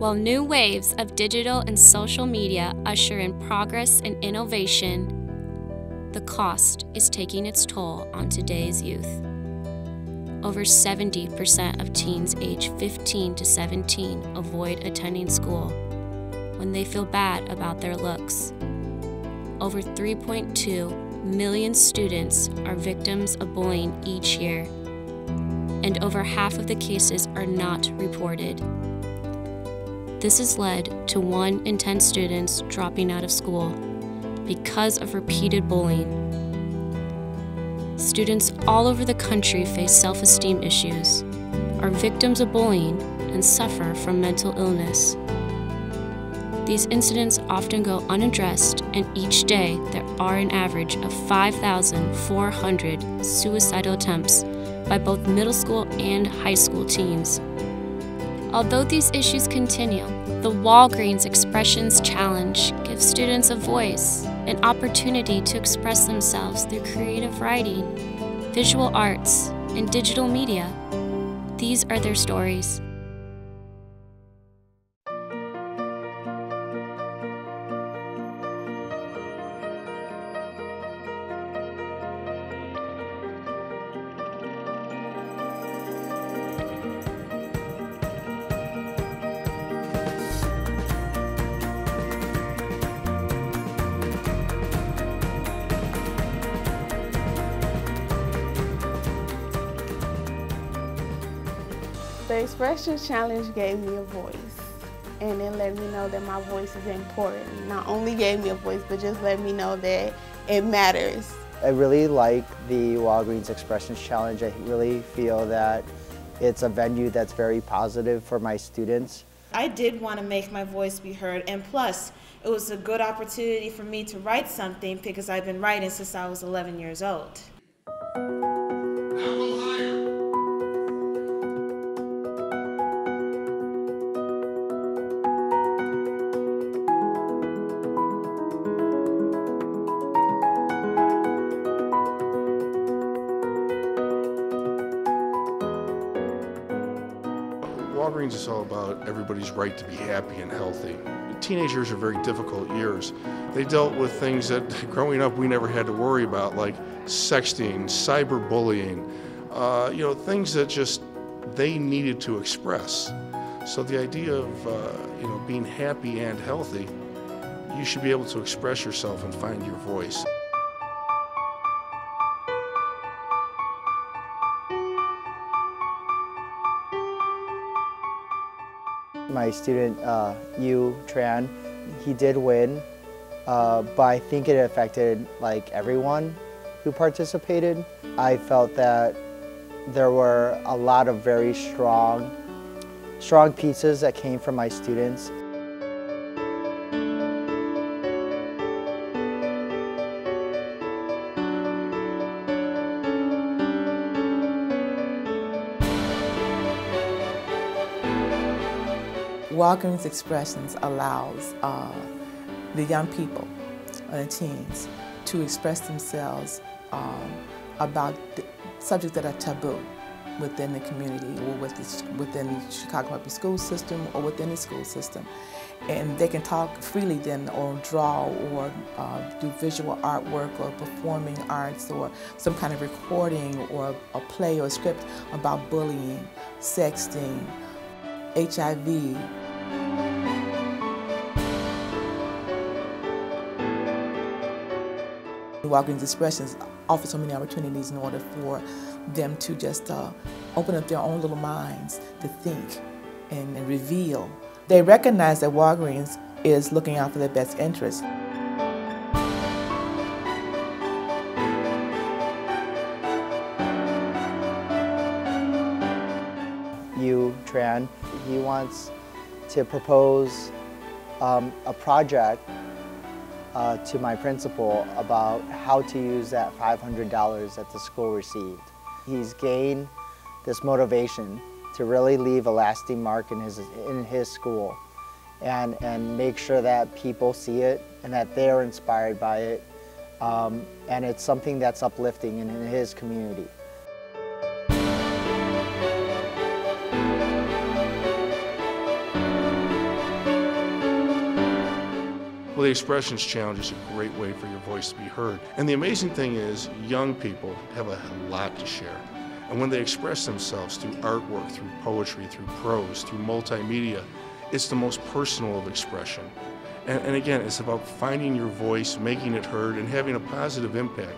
While new waves of digital and social media usher in progress and innovation, the cost is taking its toll on today's youth. Over 70% of teens aged 15 to 17 avoid attending school when they feel bad about their looks. Over 3.2 million students are victims of bullying each year, and over half of the cases are not reported. This has led to 1 in 10 students dropping out of school because of repeated bullying. Students all over the country face self esteem issues, are victims of bullying, and suffer from mental illness. These incidents often go unaddressed, and each day there are an average of 5,400 suicidal attempts by both middle school and high school teens. Although these issues continue, the Walgreens Expressions Challenge gives students a voice, an opportunity to express themselves through creative writing, visual arts, and digital media. These are their stories. The Expression Challenge gave me a voice and it let me know that my voice is important. Not only gave me a voice, but just let me know that it matters. I really like the Walgreens Expressions Challenge. I really feel that it's a venue that's very positive for my students. I did want to make my voice be heard, and plus, it was a good opportunity for me to write something because I've been writing since I was 11 years old. Walgreens is all about everybody's right to be happy and healthy. Teenagers are very difficult years. They dealt with things that growing up we never had to worry about, like sexting, cyberbullying, uh, you know, things that just they needed to express. So the idea of uh, you know being happy and healthy, you should be able to express yourself and find your voice. My student, uh, Yu Tran, he did win, uh, but I think it affected like everyone who participated. I felt that there were a lot of very strong, strong pieces that came from my students. Walgreens Expressions allows uh, the young people, the teens, to express themselves um, about subjects that are taboo within the community or within the Chicago public school system or within the school system. And they can talk freely then or draw or uh, do visual artwork or performing arts or some kind of recording or a play or a script about bullying, sexting, HIV, Walgreens Expressions offer so many opportunities in order for them to just uh, open up their own little minds to think and, and reveal. They recognize that Walgreens is looking out for their best interests. Yu, Tran, he wants to propose um, a project uh, to my principal about how to use that $500 that the school received. He's gained this motivation to really leave a lasting mark in his, in his school and, and make sure that people see it and that they're inspired by it. Um, and it's something that's uplifting in, in his community. Well, the Expressions Challenge is a great way for your voice to be heard. And the amazing thing is, young people have a lot to share. And when they express themselves through artwork, through poetry, through prose, through multimedia, it's the most personal of expression. And, and again, it's about finding your voice, making it heard, and having a positive impact.